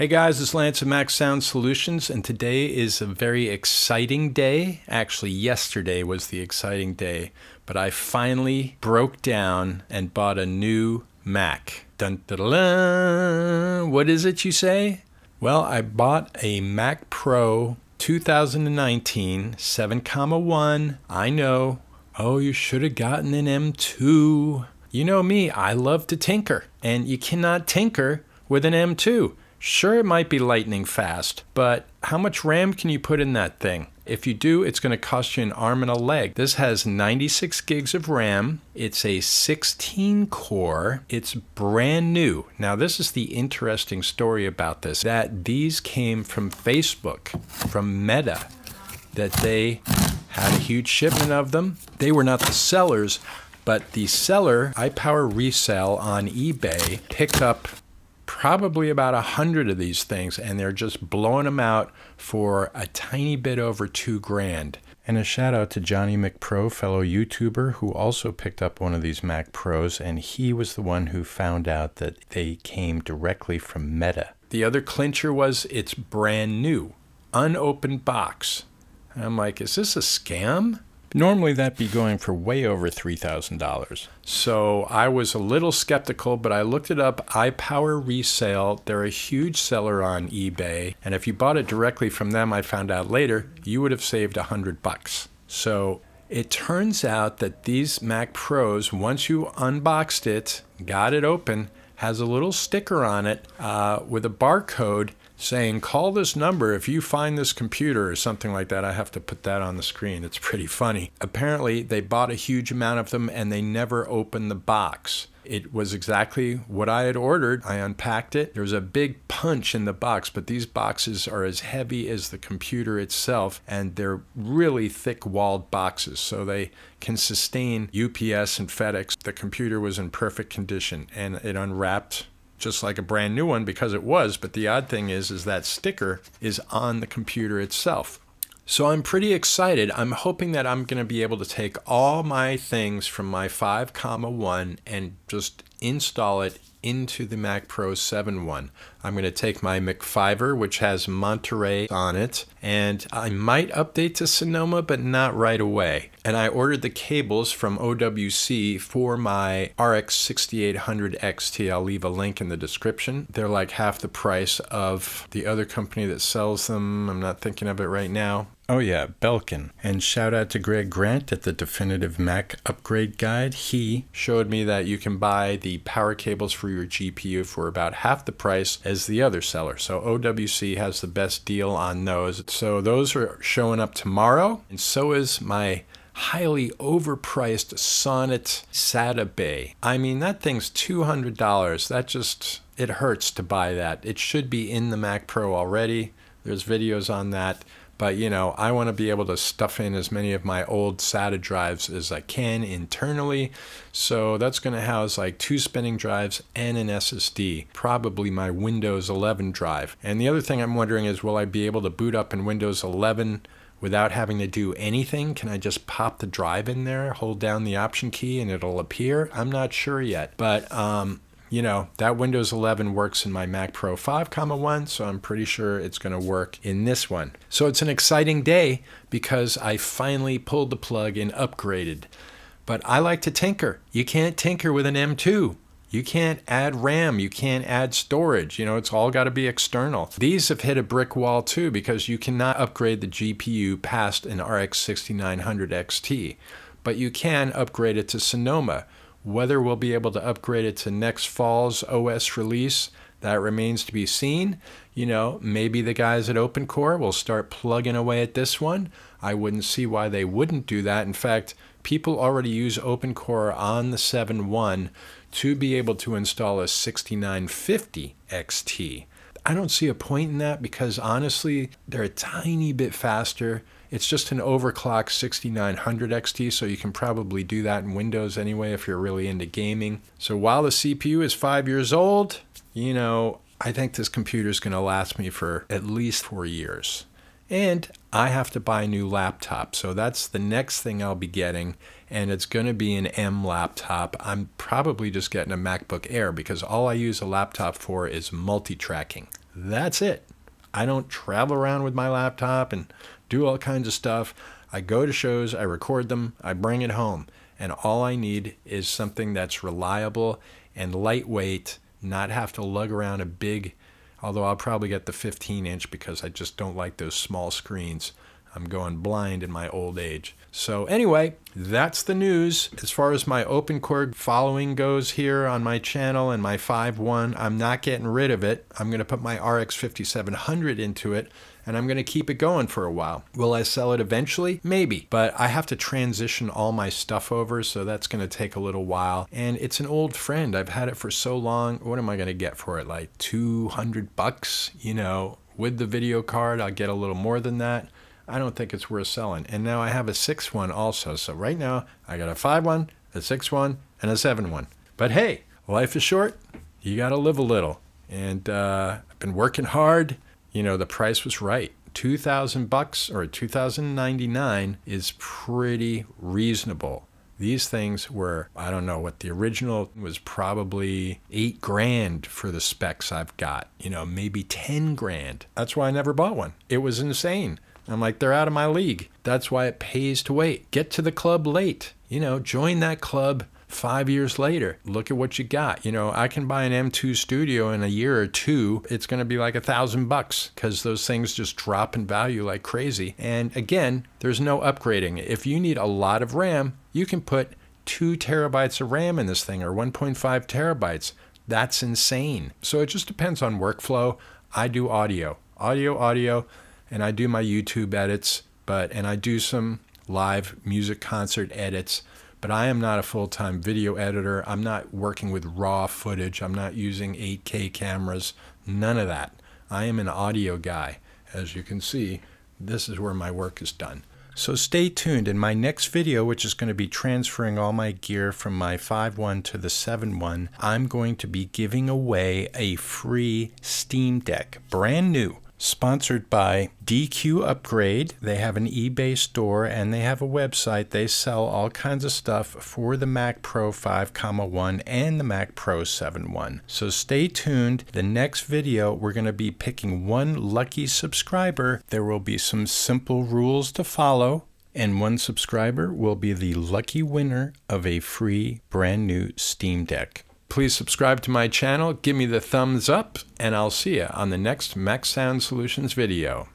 Hey guys, it's Lance of Mac Sound Solutions, and today is a very exciting day. Actually, yesterday was the exciting day, but I finally broke down and bought a new Mac. Dun, dun, dun, dun. What is it you say? Well, I bought a Mac Pro 2019 7, comma 1. I know. Oh, you should have gotten an M2. You know me, I love to tinker, and you cannot tinker with an M2. Sure, it might be lightning fast, but how much RAM can you put in that thing? If you do, it's going to cost you an arm and a leg. This has 96 gigs of RAM. It's a 16 core. It's brand new. Now, this is the interesting story about this that these came from Facebook, from Meta, that they had a huge shipment of them. They were not the sellers, but the seller, iPower Resale on eBay, picked up probably about a hundred of these things, and they're just blowing them out for a tiny bit over two grand. And a shout out to Johnny McPro, fellow YouTuber, who also picked up one of these Mac Pros, and he was the one who found out that they came directly from Meta. The other clincher was it's brand new, unopened box. I'm like, is this a scam? Normally that'd be going for way over $3,000. So I was a little skeptical, but I looked it up. iPower Resale, they're a huge seller on eBay. And if you bought it directly from them, I found out later, you would have saved a hundred bucks. So it turns out that these Mac Pros, once you unboxed it, got it open, has a little sticker on it uh, with a barcode saying, call this number if you find this computer or something like that. I have to put that on the screen. It's pretty funny. Apparently, they bought a huge amount of them and they never opened the box. It was exactly what I had ordered. I unpacked it. There was a big punch in the box, but these boxes are as heavy as the computer itself, and they're really thick walled boxes, so they can sustain UPS and FedEx. The computer was in perfect condition, and it unwrapped just like a brand new one because it was, but the odd thing is is that sticker is on the computer itself. So I'm pretty excited. I'm hoping that I'm going to be able to take all my things from my 5 comma 1 and just install it into the Mac Pro 7 one. I'm going to take my McFiver, which has Monterey on it, and I might update to Sonoma, but not right away. And I ordered the cables from OWC for my RX 6800 XT. I'll leave a link in the description. They're like half the price of the other company that sells them. I'm not thinking of it right now. Oh, yeah, Belkin. And shout out to Greg Grant at the Definitive Mac Upgrade Guide. He showed me that you can buy the power cables for your GPU for about half the price as the other seller. So OWC has the best deal on those. So those are showing up tomorrow, and so is my highly overpriced Sonnet SATA Bay. I mean, that thing's $200. That just, it hurts to buy that. It should be in the Mac Pro already. There's videos on that. But you know, I want to be able to stuff in as many of my old SATA drives as I can internally. So that's going to house like two spinning drives and an SSD, probably my Windows 11 drive. And the other thing I'm wondering is will I be able to boot up in Windows 11 without having to do anything? Can I just pop the drive in there, hold down the option key, and it'll appear? I'm not sure yet. But um, you know, that Windows 11 works in my Mac Pro 5, comma 1, so I'm pretty sure it's going to work in this one. So it's an exciting day because I finally pulled the plug and upgraded. But I like to tinker. You can't tinker with an M2. You can't add RAM, you can't add storage, you know, it's all got to be external. These have hit a brick wall too because you cannot upgrade the GPU past an RX 6900 XT, but you can upgrade it to Sonoma. Whether we'll be able to upgrade it to next fall's OS release, that remains to be seen. You know, maybe the guys at OpenCore will start plugging away at this one. I wouldn't see why they wouldn't do that. In fact, people already use OpenCore on the 7.1 to be able to install a 6950 XT. I don't see a point in that because honestly, they're a tiny bit faster. It's just an overclock 6900 XT, so you can probably do that in Windows anyway if you're really into gaming. So while the CPU is five years old, you know, I think this computer is going to last me for at least four years. And I have to buy a new laptop. So that's the next thing I'll be getting. And it's going to be an M laptop. I'm probably just getting a MacBook Air because all I use a laptop for is multi tracking. That's it. I don't travel around with my laptop and do all kinds of stuff. I go to shows, I record them, I bring it home. And all I need is something that's reliable and lightweight, not have to lug around a big, although I'll probably get the 15 inch because I just don't like those small screens. I'm going blind in my old age. So, anyway, that's the news. As far as my OpenCore following goes here on my channel and my 5.1, I'm not getting rid of it. I'm going to put my RX 5700 into it and I'm going to keep it going for a while. Will I sell it eventually? Maybe, but I have to transition all my stuff over, so that's going to take a little while. And it's an old friend. I've had it for so long. What am I going to get for it? Like 200 bucks? You know, with the video card, I'll get a little more than that. I don't think it's worth selling. And now I have a 6 one also. So right now I got a 5 one, a 6 one, and a 7 one. But hey, life is short. You got to live a little. And uh, I've been working hard. You know, the price was right. 2000 bucks or 2099 is pretty reasonable. These things were, I don't know what the original was probably 8 grand for the specs I've got, you know, maybe 10 grand. That's why I never bought one. It was insane. I'm like, they're out of my league. That's why it pays to wait. Get to the club late. You know, join that club five years later. Look at what you got. You know, I can buy an M2 Studio in a year or two. It's going to be like a thousand bucks because those things just drop in value like crazy. And again, there's no upgrading. If you need a lot of RAM, you can put two terabytes of RAM in this thing or 1.5 terabytes. That's insane. So it just depends on workflow. I do audio, audio, audio and I do my YouTube edits, but and I do some live music concert edits, but I am not a full-time video editor. I'm not working with raw footage. I'm not using 8K cameras. None of that. I am an audio guy. As you can see, this is where my work is done. So stay tuned. In my next video, which is going to be transferring all my gear from my 5.1 to the 7.1, I'm going to be giving away a free Steam Deck, brand new sponsored by DQ Upgrade. They have an eBay store and they have a website. They sell all kinds of stuff for the Mac Pro 5.1 and the Mac Pro 7.1. So stay tuned. The next video, we're going to be picking one lucky subscriber. There will be some simple rules to follow. And one subscriber will be the lucky winner of a free brand new Steam Deck. Please subscribe to my channel, give me the thumbs up, and I'll see you on the next Mac Sound Solutions video.